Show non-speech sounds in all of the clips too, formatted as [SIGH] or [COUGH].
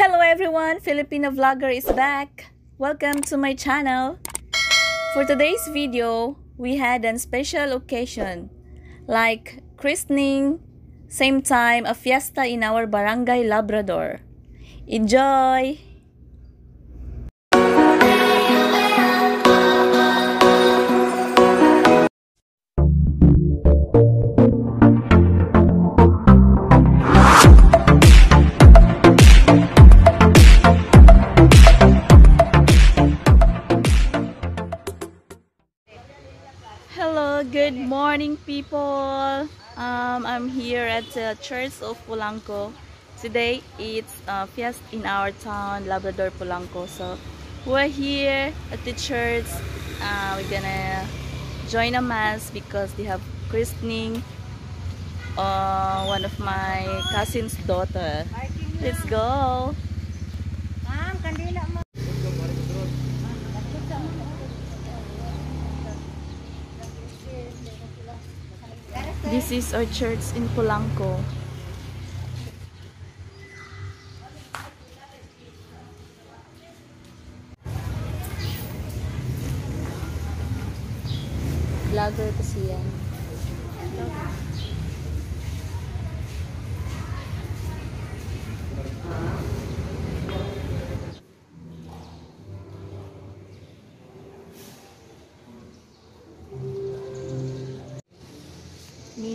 Hello everyone! Filipino vlogger is back! Welcome to my channel! For today's video, we had a special occasion like christening, same time a fiesta in our barangay Labrador. Enjoy! Morning people. Um, I'm here at the Church of Polanco. Today it's a feast in our town, Labrador Polanco. So we're here at the church. Uh, we're gonna join a mass because they have christening uh, one of my cousin's daughter. Let's go. This is our church in Polanco. Vlogger kasi yan.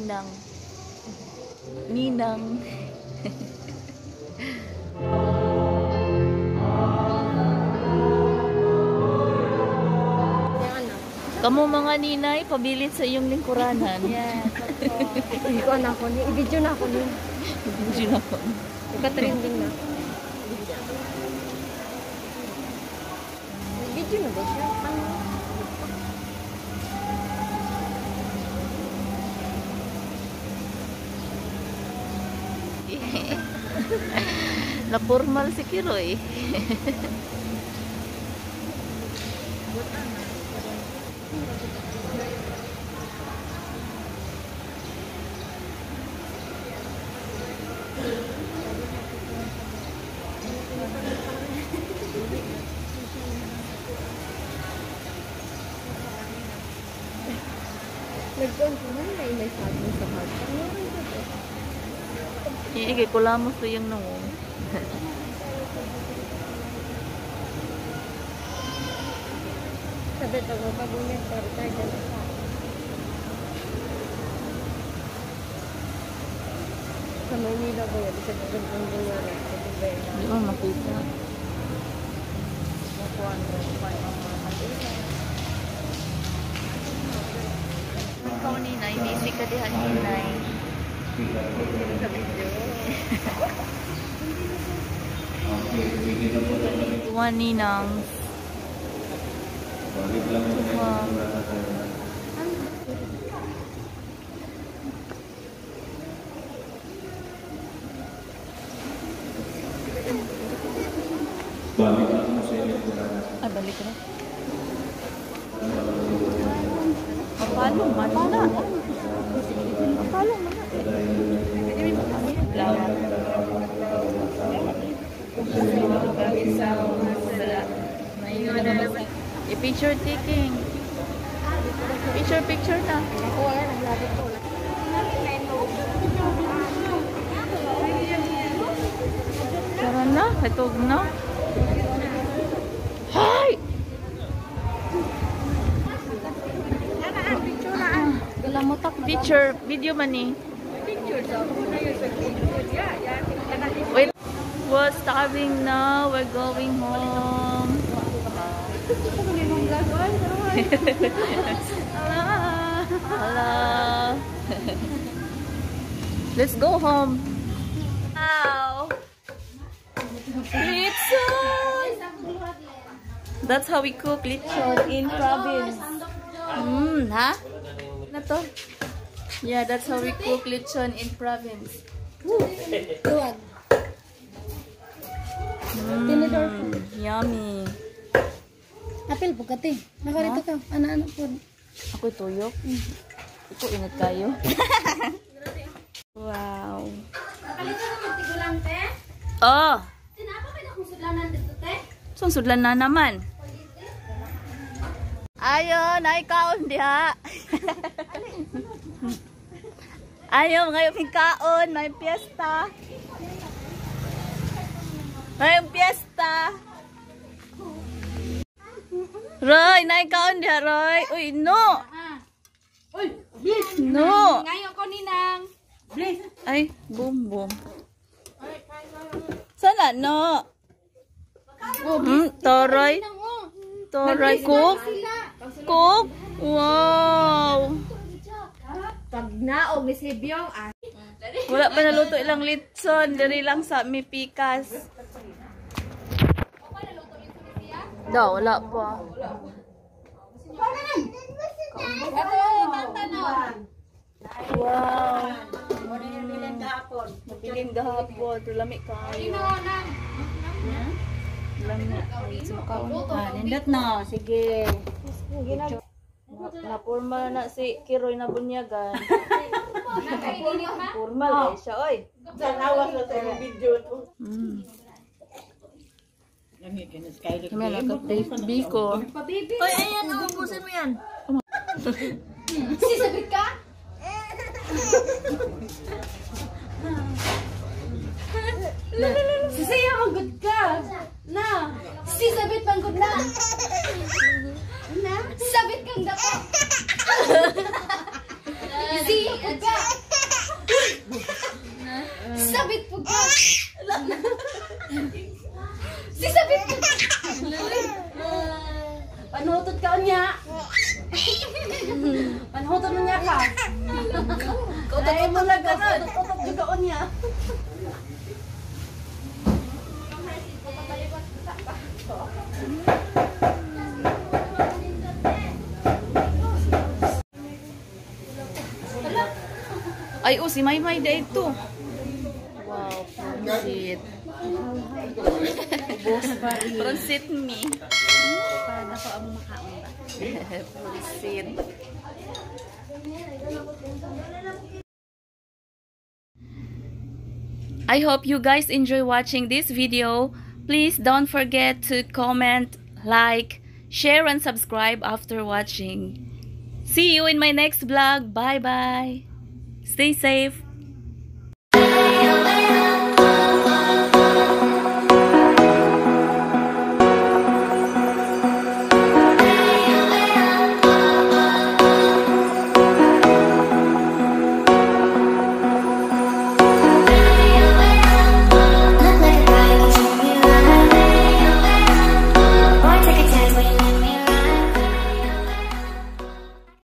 Ninang. Ninang. Kamu mga ninay, pabilit sa iyong lingkuranan. Yes. Ko na ako ni. I-video na ako ni. Video na ko. Ika-trending na. Na formal si Kiroy. Man na may sabi sa to? Iigay ko lamos to yung nung. Sabi ito ko pag-ulit pero tayo dyan sa sa Manila ba yan? Sa ko nga rin. Sa Dubai na. Di ba makita? Makuha na. Kuha na mga Manila. Ikaw ninay, busy ka dihan ninay. Sa video. One ninang. Wow. Balik ako sa inyo po na Ay, balik na. Mapalong man na. Mapalong man na. I-picture taking. Picture, picture na. Tara na, katog na. Na. Picture, video man ni. Wait. We're starving now. We're going home. Hello. [LAUGHS] Let's go home. Wow. Lechon. That's how we cook lechon in province. Hmm, ha? Na to? Yeah, that's how we cook lechon in province. Tuwag. Mm, yummy. Apil po kati. Nakarito ka. Ano-ano po. Ako tuyok. Ito ingat kayo. [LAUGHS] wow. Oh! Sunsudlan na naman. Ayo, naikaon diha. [LAUGHS] Ayo, ngayon may kaon, may piyesta. Ngayong piyesta. Roy, naikaon diha, Roy. Uy, no. Uy, please. No. Ngayon ko ninang. Please. Ay, boom, boom. Sana, no. Hmm, toroy. Toroy, cook. Cook. Wow. Pag naog ni si Byong, ah. Wala pa naluto ilang litson. Diri lang sa mipikas. Daw, wala pa. Wow. Napiling gahapon. Lami kayo. Lami kayo. Sukaw. Ah, nindot na. Sige. Napurma na si Kiroy na bunyagan. Formal eh siya, oy. Tanawas na sa video. Mm. Kami nag-update Biko. Hoy, ayan, oh, ubusin mo yan. [LAUGHS] Sisabit ka? Sisaya manggod ka. Na. Sisabit manggod na. Na. Sabit kang dako. [LAUGHS] Po ka. Sabit po ka. Sisabit po ka. Panutot ka niya. Panutot mo niya ka. Ay, mo lang ka. Utot juga o niya. Ay, oh, si Maymay da ito. Wow, pransit. Pransit me. Para ako ang makaon I hope you guys enjoy watching this video. Please don't forget to comment, like, share, and subscribe after watching. See you in my next vlog. Bye-bye. Stay safe.